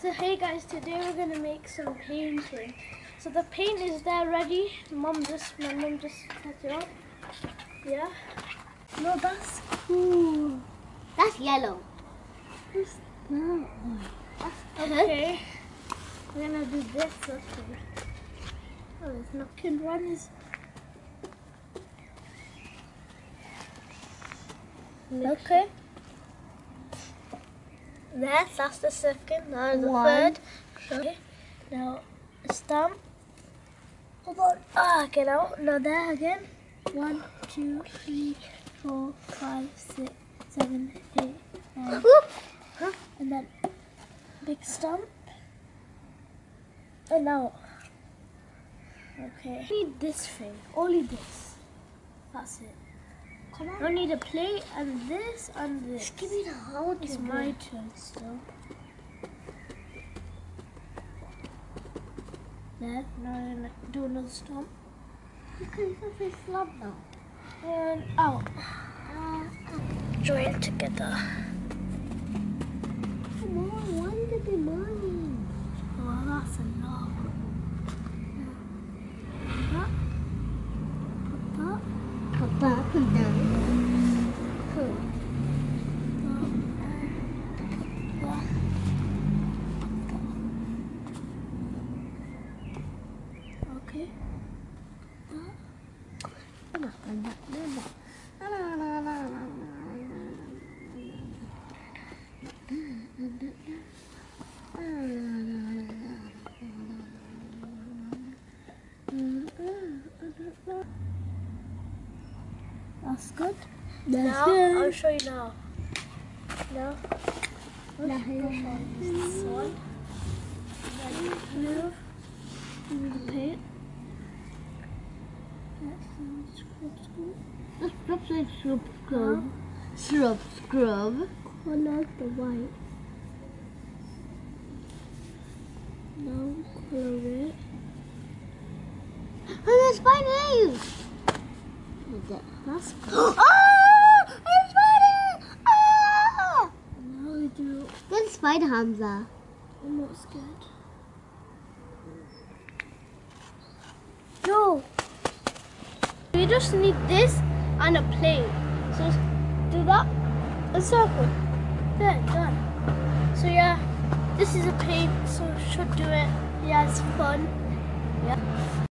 So hey guys, today we're gonna make some painting. So the paint is there ready. Mom just, my mom just set it up. Yeah. No, that's cool. That's yellow. What's that one? Okay. We're gonna do this. Okay. Oh, there's napkin one is. Okay. There, that's the second. Now the One. third. Okay. Now stamp. Hold on. Ah, get out. Now there again. One, two, three, four, five, six, seven, eight, nine. Huh? And then big stump. And now. Okay. Need this thing. Only this. That's it. Come I need a plate and this and this. Give me the whole It's my turn still. There. Now I'm gonna do another stomp. Because of his slump now. And out. Uh, Join together. come on, why did it be mine? Oh, that's enough. That. Put that. Papa, put down. Okay. That's good. That's now good. I'll show you now. Now. Now, This one. Then move. Move the paint. Scrub, scrub, scrub, scrub. Scrub, scrub. Color the white. Now color it. Oh, name. What's that? That's good. Oh, it's spider. Oh. now we do. Good spider, Hamza. I'm not scared. No. We just need this and a plane. So do that. A circle. There, done. So yeah, this is a plane, so should do it. Yeah, it's fun. Yeah.